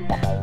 Bye.